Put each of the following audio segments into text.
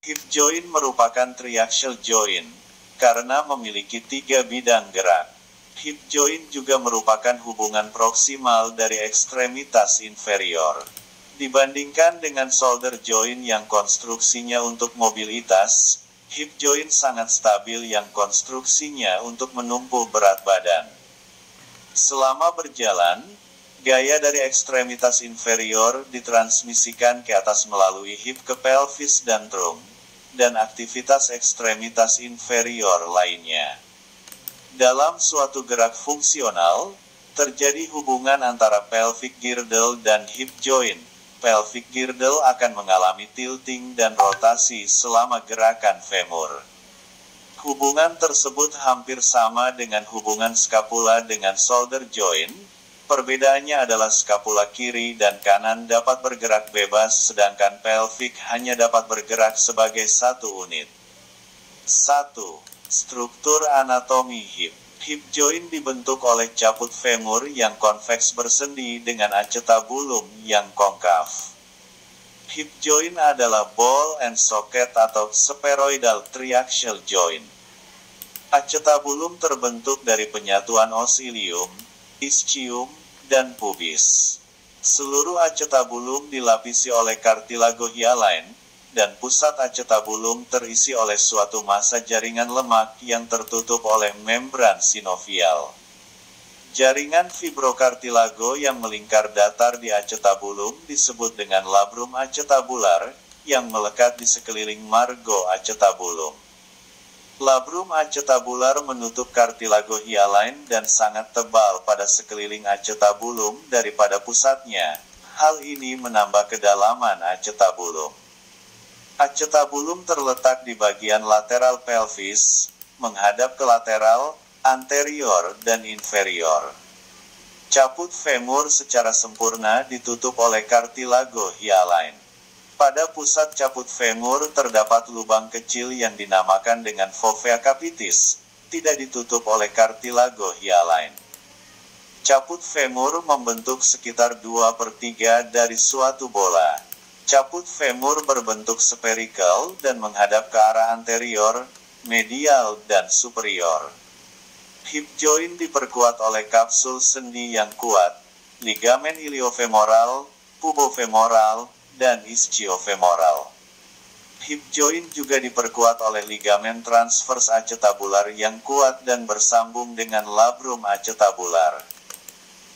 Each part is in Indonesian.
Hip joint merupakan triaxial joint karena memiliki tiga bidang gerak. Hip joint juga merupakan hubungan proksimal dari ekstremitas inferior. Dibandingkan dengan shoulder joint yang konstruksinya untuk mobilitas, hip joint sangat stabil yang konstruksinya untuk menumpuh berat badan. Selama berjalan, gaya dari ekstremitas inferior ditransmisikan ke atas melalui hip ke pelvis dan trunk, dan aktivitas ekstremitas inferior lainnya. Dalam suatu gerak fungsional, terjadi hubungan antara pelvic girdle dan hip joint. Pelvic girdle akan mengalami tilting dan rotasi selama gerakan femur. Hubungan tersebut hampir sama dengan hubungan skapula dengan shoulder joint, Perbedaannya adalah skapula kiri dan kanan dapat bergerak bebas sedangkan pelvic hanya dapat bergerak sebagai satu unit. 1. Struktur anatomi hip. Hip joint dibentuk oleh caput femur yang konveks bersendi dengan acetabulum yang konkav. Hip joint adalah ball and socket atau spheroidal triaxial joint. Acetabulum terbentuk dari penyatuan os ilium, ischium, dan pubis. Seluruh acetabulum dilapisi oleh kartilago hyalin, dan pusat acetabulum terisi oleh suatu massa jaringan lemak yang tertutup oleh membran sinovial. Jaringan fibrokartilago yang melingkar datar di acetabulum disebut dengan labrum acetabular, yang melekat di sekeliling margo acetabulum. Labrum acetabular menutup kartilago hyalin dan sangat tebal pada sekeliling acetabulum daripada pusatnya. Hal ini menambah kedalaman acetabulum. Acetabulum terletak di bagian lateral pelvis, menghadap ke lateral, anterior, dan inferior. Caput femur secara sempurna ditutup oleh kartilago hyalin. Pada pusat caput femur terdapat lubang kecil yang dinamakan dengan fovea capitis, tidak ditutup oleh kartilago hyalin. Caput femur membentuk sekitar 2 per 3 dari suatu bola. Caput femur berbentuk spherical dan menghadap ke arah anterior, medial, dan superior. Hip joint diperkuat oleh kapsul sendi yang kuat, ligamen iliofemoral, pubofemoral, dan ischiofemoral. Hip joint juga diperkuat oleh ligamen transvers acetabular yang kuat dan bersambung dengan labrum acetabular.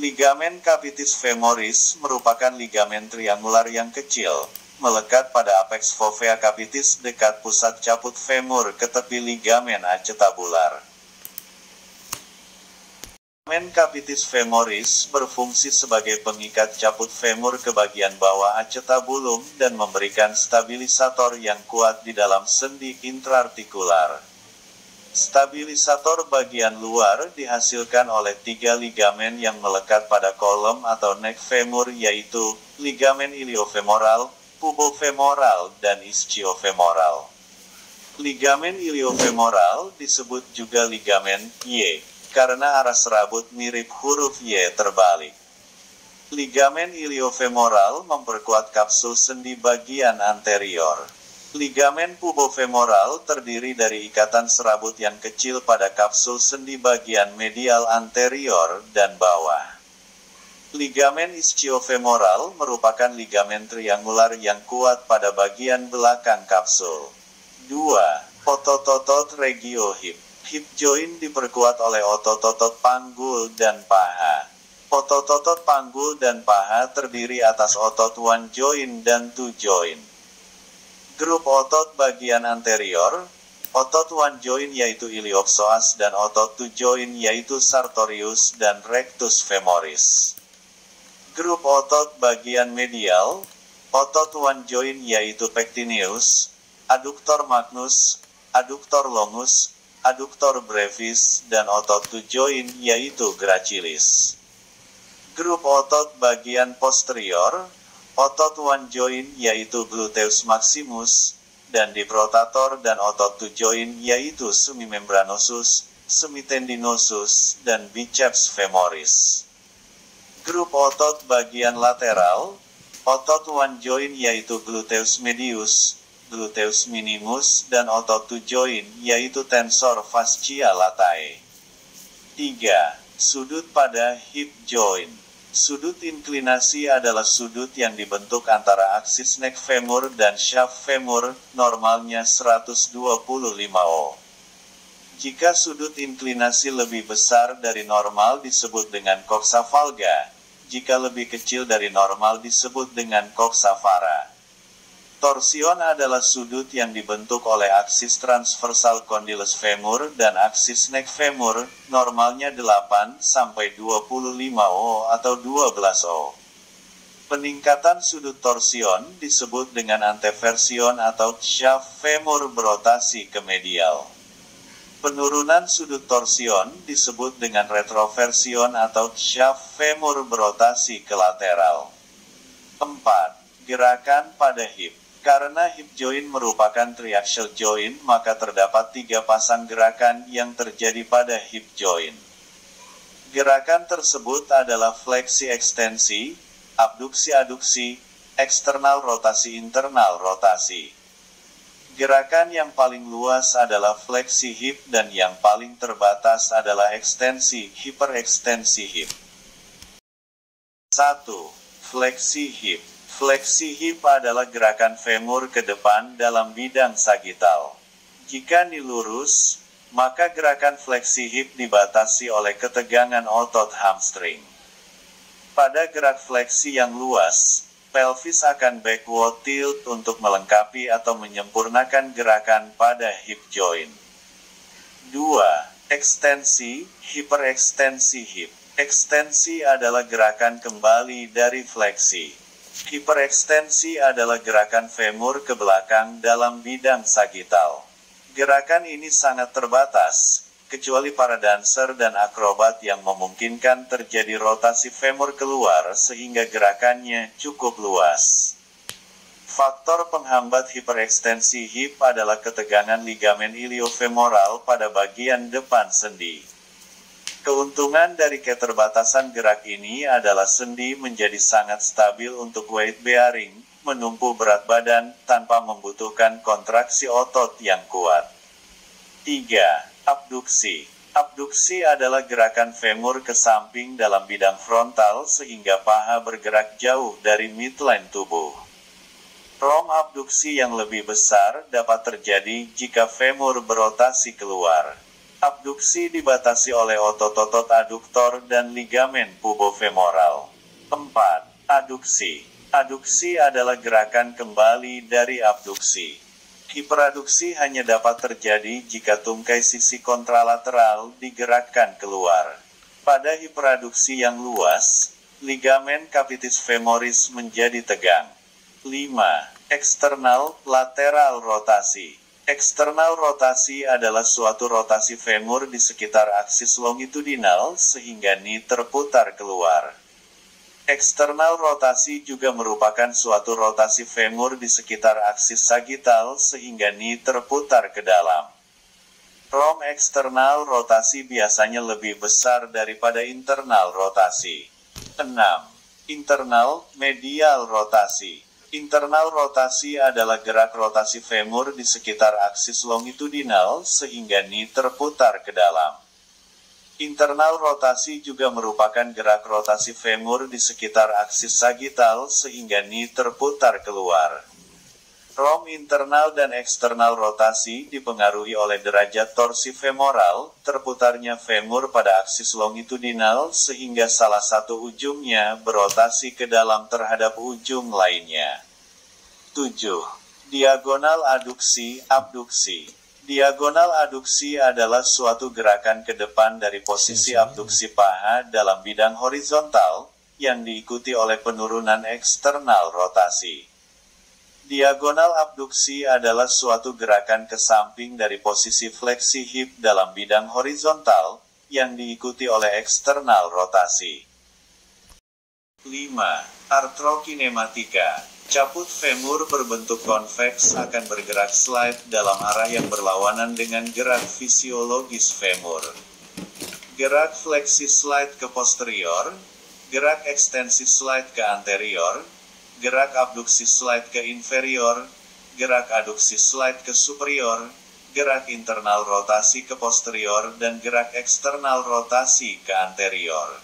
Ligamen capitis femoris merupakan ligamen triangular yang kecil, melekat pada apex fovea capitis dekat pusat caput femur ke tepi ligamen acetabular. Capitis femoris berfungsi sebagai pengikat caput femur ke bagian bawah acetabulum dan memberikan stabilisator yang kuat di dalam sendi intraartikular. Stabilisator bagian luar dihasilkan oleh tiga ligamen yang melekat pada kolom atau neck femur yaitu ligamen iliofemoral, pubofemoral, dan ischiofemoral. Ligamen iliofemoral disebut juga ligamen Y karena arah serabut mirip huruf Y terbalik. Ligamen iliofemoral memperkuat kapsul sendi bagian anterior. Ligamen pubofemoral terdiri dari ikatan serabut yang kecil pada kapsul sendi bagian medial anterior dan bawah. Ligamen ischiofemoral merupakan ligamen triangular yang kuat pada bagian belakang kapsul. 2. Otot-otot regio hip joint diperkuat oleh otot-otot panggul dan paha. Otot-otot panggul dan paha terdiri atas otot one joint dan two joint. Grup otot bagian anterior, otot one joint yaitu iliopsoas dan otot two joint yaitu sartorius dan rectus femoris. Grup otot bagian medial, otot one joint yaitu pectineus, adductor magnus, adductor longus, adductor brevis, dan otot joint yaitu gracilis. Grup otot bagian posterior, otot one joint yaitu gluteus maximus, dan diprotator dan otot joint yaitu semimembranosus, semitendinosus, dan biceps femoris. Grup otot bagian lateral, otot one joint yaitu gluteus medius, gluteus minimus, dan otot to join, yaitu tensor fascia latae. 3. Sudut pada hip joint. Sudut inklinasi adalah sudut yang dibentuk antara aksis neck femur dan shaft femur, normalnya 125 O. Jika sudut inklinasi lebih besar dari normal disebut dengan coxa valga, jika lebih kecil dari normal disebut dengan coxa vara. Torsion adalah sudut yang dibentuk oleh aksis transversal condylus femur dan aksis neck femur, normalnya 8 sampai 25 O atau 12 O. Peningkatan sudut torsion disebut dengan anteversion atau shaft femur berotasi ke medial. Penurunan sudut torsion disebut dengan retroversion atau shaft femur berotasi ke lateral. 4. Gerakan pada hip karena hip joint merupakan triaxial joint, maka terdapat tiga pasang gerakan yang terjadi pada hip joint. Gerakan tersebut adalah fleksi ekstensi, abduksi aduksi, eksternal rotasi internal rotasi. Gerakan yang paling luas adalah fleksi hip dan yang paling terbatas adalah ekstensi hiperekstensi hip. 1. Fleksi hip Fleksi hip adalah gerakan femur ke depan dalam bidang sagital. Jika dilurus, maka gerakan fleksi hip dibatasi oleh ketegangan otot hamstring. Pada gerak fleksi yang luas, pelvis akan backward tilt untuk melengkapi atau menyempurnakan gerakan pada hip joint. 2. Ekstensi, hiperekstensi hip. Ekstensi adalah gerakan kembali dari fleksi. Hiperekstensi adalah gerakan femur ke belakang dalam bidang sagital. Gerakan ini sangat terbatas, kecuali para dancer dan akrobat yang memungkinkan terjadi rotasi femur keluar sehingga gerakannya cukup luas. Faktor penghambat hiperekstensi hip adalah ketegangan ligamen iliofemoral pada bagian depan sendi. Keuntungan dari keterbatasan gerak ini adalah sendi menjadi sangat stabil untuk weight bearing, menumpu berat badan tanpa membutuhkan kontraksi otot yang kuat. 3. Abduksi Abduksi adalah gerakan femur ke samping dalam bidang frontal sehingga paha bergerak jauh dari midline tubuh. Rom abduksi yang lebih besar dapat terjadi jika femur berotasi keluar. Abduksi dibatasi oleh otot-otot aduktor dan ligamen pubofemoral. 4. Aduksi Aduksi adalah gerakan kembali dari abduksi. Hiperaduksi hanya dapat terjadi jika tungkai sisi kontralateral digerakkan keluar. Pada hiperaduksi yang luas, ligamen capitis femoris menjadi tegang. 5. Eksternal lateral rotasi Eksternal rotasi adalah suatu rotasi femur di sekitar aksis longitudinal sehingga ni terputar keluar. Eksternal rotasi juga merupakan suatu rotasi femur di sekitar aksis sagital sehingga ni terputar ke dalam. Rom eksternal rotasi biasanya lebih besar daripada internal rotasi. 6. Internal medial rotasi Internal rotasi adalah gerak rotasi femur di sekitar aksis longitudinal sehingga ni terputar ke dalam. Internal rotasi juga merupakan gerak rotasi femur di sekitar aksis sagital sehingga ni terputar keluar. Rom internal dan eksternal rotasi dipengaruhi oleh derajat torsi femoral, terputarnya femur pada aksis longitudinal sehingga salah satu ujungnya berotasi ke dalam terhadap ujung lainnya. 7. Diagonal aduksi, abduksi. Diagonal aduksi adalah suatu gerakan ke depan dari posisi abduksi paha dalam bidang horizontal, yang diikuti oleh penurunan eksternal rotasi. Diagonal abduksi adalah suatu gerakan ke samping dari posisi fleksi hip dalam bidang horizontal, yang diikuti oleh eksternal rotasi. 5. Artrokinematika Caput femur berbentuk konveks akan bergerak slide dalam arah yang berlawanan dengan gerak fisiologis femur. Gerak fleksi slide ke posterior, gerak ekstensi slide ke anterior, gerak abduksi slide ke inferior, gerak aduksi slide ke superior, gerak internal rotasi ke posterior dan gerak eksternal rotasi ke anterior.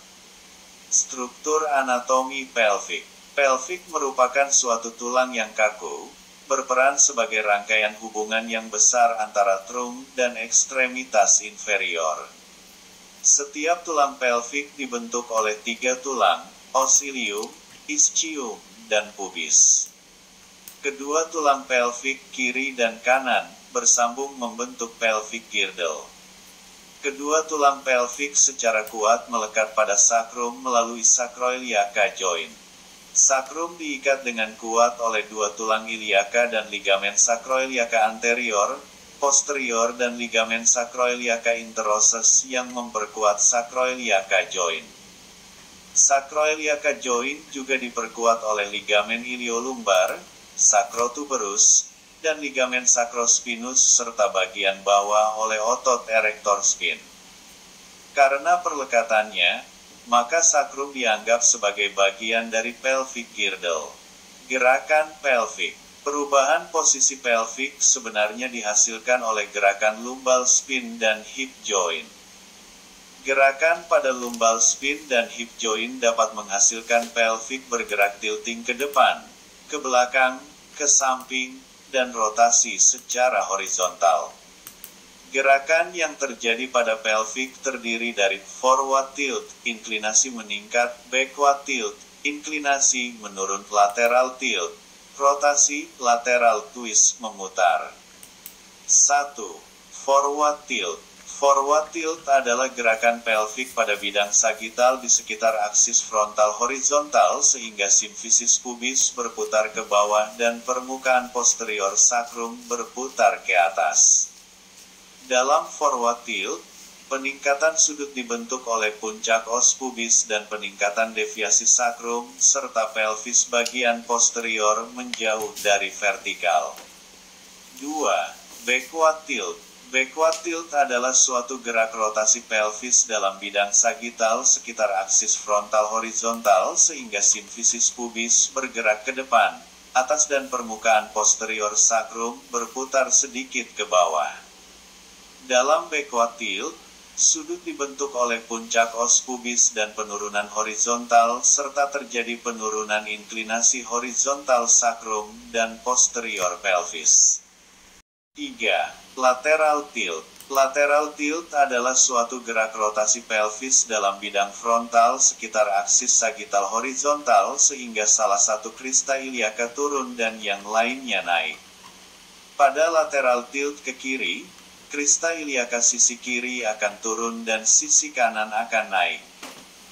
Struktur anatomi pelvic Pelvic merupakan suatu tulang yang kaku, berperan sebagai rangkaian hubungan yang besar antara trung dan ekstremitas inferior. Setiap tulang pelvik dibentuk oleh tiga tulang, osilium, ischium, dan pubis. Kedua tulang pelvik kiri dan kanan bersambung membentuk pelvic girdle. Kedua tulang pelvik secara kuat melekat pada sakrum melalui sacroiliaca joint. Sakrum diikat dengan kuat oleh dua tulang iliaka dan ligamen sacroiliaca anterior, posterior dan ligamen sacroiliaca interosseus yang memperkuat sacroiliaca joint. Sacroiliaca joint juga diperkuat oleh ligamen iliolumbar, sacrotuberus, dan ligamen sacrospinous serta bagian bawah oleh otot erector spin. Karena perlekatannya, maka sakrum dianggap sebagai bagian dari pelvic girdle. Gerakan pelvic Perubahan posisi pelvic sebenarnya dihasilkan oleh gerakan lumbal spin dan hip joint. Gerakan pada lumbal spin dan hip joint dapat menghasilkan pelvic bergerak tilting ke depan, ke belakang, ke samping, dan rotasi secara horizontal. Gerakan yang terjadi pada pelvic terdiri dari forward tilt, inklinasi meningkat, backward tilt, inklinasi menurun lateral tilt, rotasi lateral twist memutar. 1. Forward tilt. Forward tilt adalah gerakan pelvic pada bidang sagital di sekitar aksis frontal horizontal sehingga simfisis pubis berputar ke bawah dan permukaan posterior sacrum berputar ke atas. Dalam forward tilt, peningkatan sudut dibentuk oleh puncak os pubis dan peningkatan deviasi sakrum serta pelvis bagian posterior menjauh dari vertikal. 2. Backward tilt Backward tilt adalah suatu gerak rotasi pelvis dalam bidang sagital sekitar aksis frontal horizontal sehingga simfisis pubis bergerak ke depan, atas dan permukaan posterior sakrum berputar sedikit ke bawah. Dalam backward tilt, sudut dibentuk oleh puncak os pubis dan penurunan horizontal serta terjadi penurunan inklinasi horizontal sakrum dan posterior pelvis. 3. Lateral tilt Lateral tilt adalah suatu gerak rotasi pelvis dalam bidang frontal sekitar aksis sagital horizontal sehingga salah satu krista iliaka turun dan yang lainnya naik. Pada lateral tilt ke kiri, Krista iliaka sisi kiri akan turun dan sisi kanan akan naik.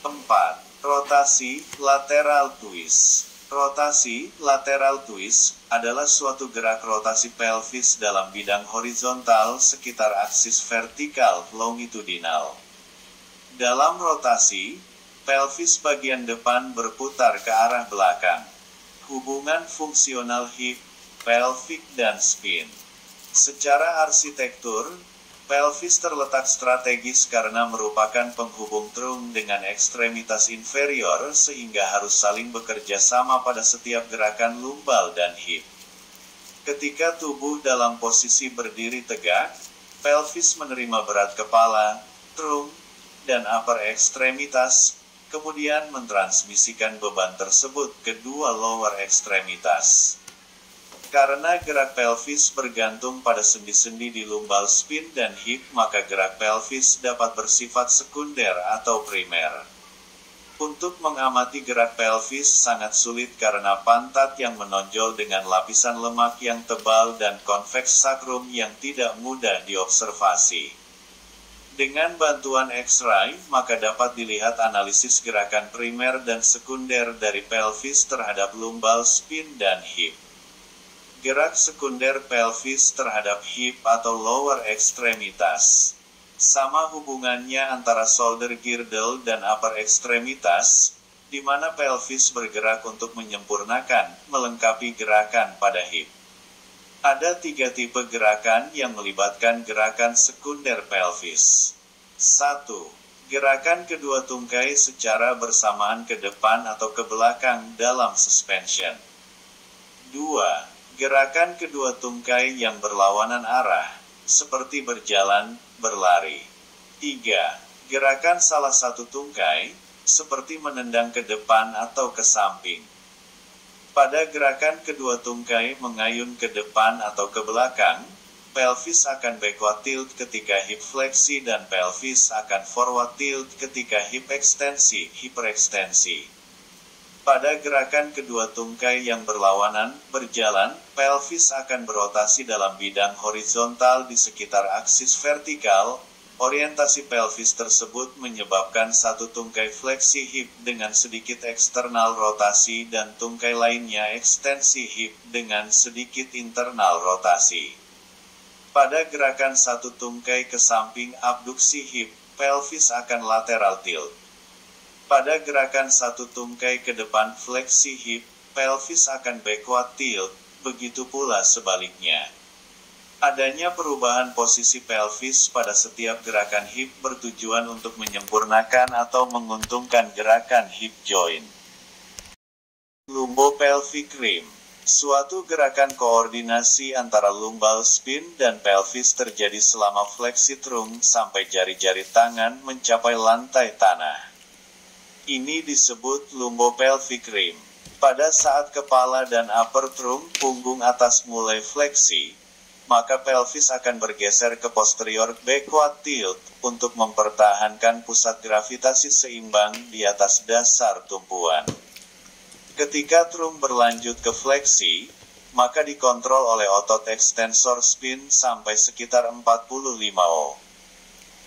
4. Rotasi lateral twist. Rotasi lateral twist adalah suatu gerak rotasi pelvis dalam bidang horizontal sekitar aksis vertikal longitudinal. Dalam rotasi, pelvis bagian depan berputar ke arah belakang. Hubungan fungsional hip, pelvic dan spin. Secara arsitektur, pelvis terletak strategis karena merupakan penghubung trung dengan ekstremitas inferior sehingga harus saling bekerja sama pada setiap gerakan lumbal dan hip. Ketika tubuh dalam posisi berdiri tegak, pelvis menerima berat kepala, trung, dan upper ekstremitas, kemudian mentransmisikan beban tersebut ke dua lower ekstremitas. Karena gerak pelvis bergantung pada sendi-sendi di lumbal spin dan hip, maka gerak pelvis dapat bersifat sekunder atau primer. Untuk mengamati gerak pelvis sangat sulit karena pantat yang menonjol dengan lapisan lemak yang tebal dan konveks sakrum yang tidak mudah diobservasi. Dengan bantuan X-ray, maka dapat dilihat analisis gerakan primer dan sekunder dari pelvis terhadap lumbal spin dan hip. Gerak sekunder pelvis terhadap hip atau lower ekstremitas. Sama hubungannya antara shoulder girdle dan upper ekstremitas, di mana pelvis bergerak untuk menyempurnakan, melengkapi gerakan pada hip. Ada tiga tipe gerakan yang melibatkan gerakan sekunder pelvis. 1. Gerakan kedua tungkai secara bersamaan ke depan atau ke belakang dalam suspension. 2 Gerakan kedua tungkai yang berlawanan arah, seperti berjalan, berlari. 3. Gerakan salah satu tungkai, seperti menendang ke depan atau ke samping. Pada gerakan kedua tungkai mengayun ke depan atau ke belakang, pelvis akan backward tilt ketika hip fleksi dan pelvis akan forward tilt ketika hip ekstensi, hiperekstensi. Pada gerakan kedua tungkai yang berlawanan, berjalan, pelvis akan berotasi dalam bidang horizontal di sekitar aksis vertikal. Orientasi pelvis tersebut menyebabkan satu tungkai fleksi hip dengan sedikit eksternal rotasi dan tungkai lainnya ekstensi hip dengan sedikit internal rotasi. Pada gerakan satu tungkai ke samping abduksi hip, pelvis akan lateral tilt. Pada gerakan satu tungkai ke depan fleksi hip, pelvis akan backward tilt, begitu pula sebaliknya. Adanya perubahan posisi pelvis pada setiap gerakan hip bertujuan untuk menyempurnakan atau menguntungkan gerakan hip joint. Lumbopelvic rim Suatu gerakan koordinasi antara lumbal spin dan pelvis terjadi selama fleksi trung sampai jari-jari tangan mencapai lantai tanah. Ini disebut lumbopelvic rim. Pada saat kepala dan upper trunk punggung atas mulai fleksi, maka pelvis akan bergeser ke posterior backward tilt untuk mempertahankan pusat gravitasi seimbang di atas dasar tumpuan. Ketika trunk berlanjut ke fleksi, maka dikontrol oleh otot ekstensor spin sampai sekitar 45 O.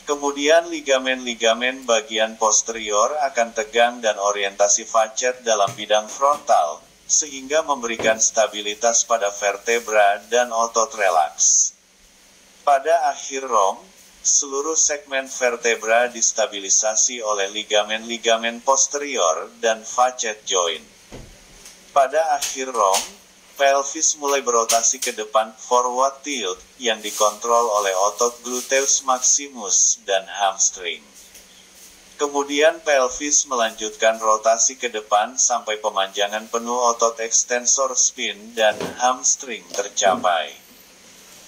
Kemudian ligamen-ligamen bagian posterior akan tegang dan orientasi facet dalam bidang frontal, sehingga memberikan stabilitas pada vertebra dan otot relaks. Pada akhir ROM, seluruh segmen vertebra distabilisasi oleh ligamen-ligamen posterior dan facet joint. Pada akhir ROM, pelvis mulai berotasi ke depan forward tilt yang dikontrol oleh otot gluteus maximus dan hamstring. Kemudian pelvis melanjutkan rotasi ke depan sampai pemanjangan penuh otot ekstensor spin dan hamstring tercapai.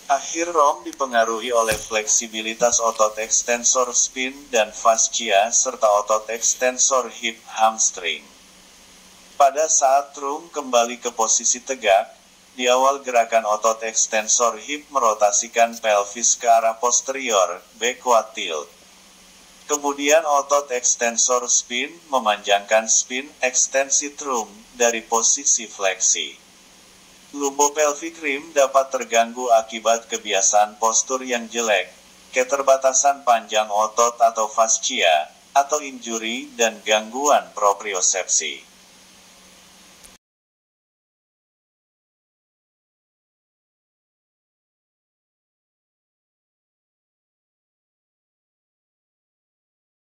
Akhir ROM dipengaruhi oleh fleksibilitas otot ekstensor spin dan fascia serta otot ekstensor hip hamstring. Pada saat trunk kembali ke posisi tegak, di awal gerakan otot ekstensor hip merotasikan pelvis ke arah posterior, backward tilt. Kemudian otot ekstensor spin memanjangkan spin ekstensi trunk dari posisi fleksi. Lumbopelvic rim dapat terganggu akibat kebiasaan postur yang jelek, keterbatasan panjang otot atau fascia, atau injuri dan gangguan propriosepsi.